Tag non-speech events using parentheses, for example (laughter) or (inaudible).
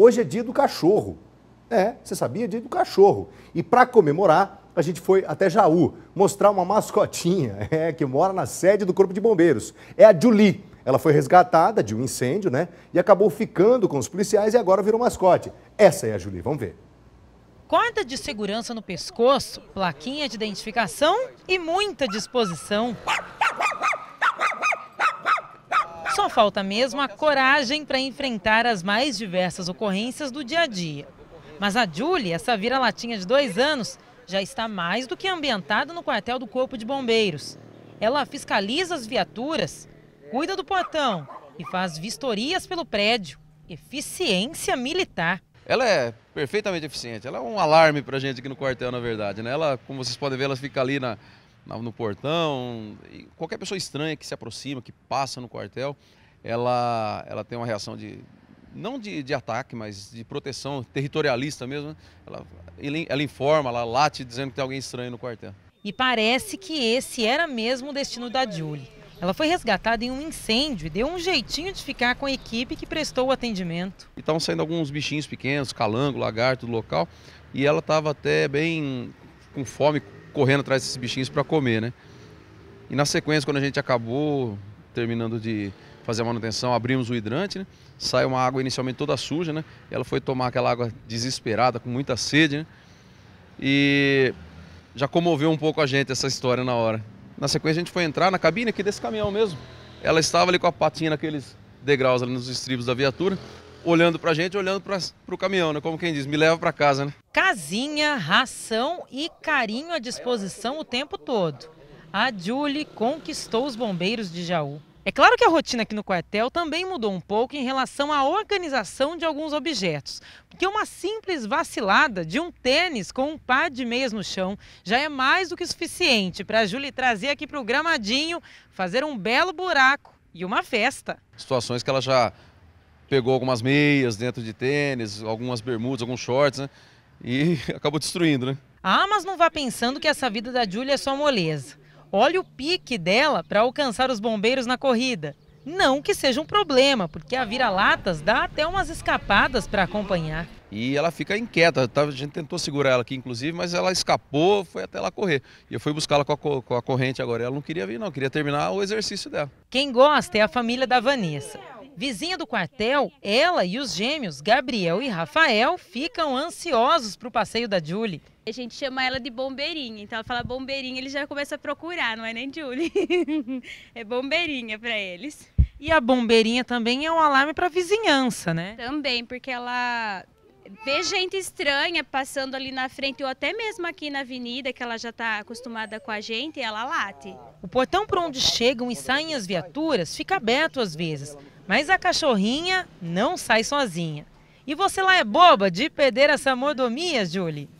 Hoje é dia do cachorro. É, você sabia? Dia do cachorro. E para comemorar, a gente foi até Jaú mostrar uma mascotinha (laughs) é, que mora na sede do Corpo de Bombeiros. É a Julie. Ela foi resgatada de um incêndio, né? E acabou ficando com os policiais e agora virou mascote. Essa é a Julie, vamos ver. Corda de segurança no pescoço, plaquinha de identificação e muita disposição. Só falta mesmo a coragem para enfrentar as mais diversas ocorrências do dia a dia. Mas a Julie, essa vira-latinha de dois anos, já está mais do que ambientada no quartel do Corpo de Bombeiros. Ela fiscaliza as viaturas, cuida do portão e faz vistorias pelo prédio. Eficiência militar. Ela é perfeitamente eficiente. Ela é um alarme para a gente aqui no quartel, na verdade. Né? Ela, como vocês podem ver, ela fica ali na, no portão. Qualquer pessoa estranha que se aproxima, que passa no quartel, ela, ela tem uma reação de não de, de ataque, mas de proteção territorialista mesmo. Né? Ela, ela informa, ela late dizendo que tem alguém estranho no quartel. E parece que esse era mesmo o destino da Julie. Ela foi resgatada em um incêndio e deu um jeitinho de ficar com a equipe que prestou o atendimento. E estavam saindo alguns bichinhos pequenos, calango, lagarto do local, e ela estava até bem com fome, correndo atrás desses bichinhos para comer, né? E na sequência, quando a gente acabou terminando de fazer a manutenção, abrimos o hidrante, né? Saiu uma água inicialmente toda suja, né? Ela foi tomar aquela água desesperada, com muita sede, né? E já comoveu um pouco a gente essa história na hora. Na sequência a gente foi entrar na cabine aqui desse caminhão mesmo. Ela estava ali com a patinha naqueles degraus ali nos estribos da viatura, olhando pra gente, olhando para o caminhão, né? Como quem diz, me leva para casa, né? Casinha, ração e carinho à disposição o tempo todo. A Julie conquistou os bombeiros de Jaú. É claro que a rotina aqui no quartel também mudou um pouco em relação à organização de alguns objetos, porque uma simples vacilada de um tênis com um par de meias no chão já é mais do que suficiente para a Júlia trazer aqui para o gramadinho, fazer um belo buraco e uma festa. Situações que ela já pegou algumas meias dentro de tênis, algumas bermudas, alguns shorts, né? E (laughs) acabou destruindo, né? Ah, mas não vá pensando que essa vida da Júlia é só moleza. Olha o pique dela para alcançar os bombeiros na corrida. Não que seja um problema, porque a vira-latas dá até umas escapadas para acompanhar. E ela fica inquieta, tá? a gente tentou segurar ela aqui inclusive, mas ela escapou, foi até lá correr. E eu fui buscá-la com, com, a corrente agora. Ela não queria vir não, queria terminar o exercício dela. Quem gosta é a família da Vanessa. Vizinha do quartel, ela e os gêmeos, Gabriel e Rafael, ficam ansiosos para o passeio da Julie. A gente chama ela de bombeirinha, então ela fala bombeirinha, ele já começa a procurar, não é nem Julie. (laughs) é bombeirinha para eles. E a bombeirinha também é um alarme para vizinhança, né? Também, porque ela vê gente estranha passando ali na frente ou até mesmo aqui na avenida, que ela já está acostumada com a gente, ela late. O portão por onde chegam e saem as viaturas fica aberto às vezes, mas a cachorrinha não sai sozinha. E você lá é boba de perder essa mordomia, Julie?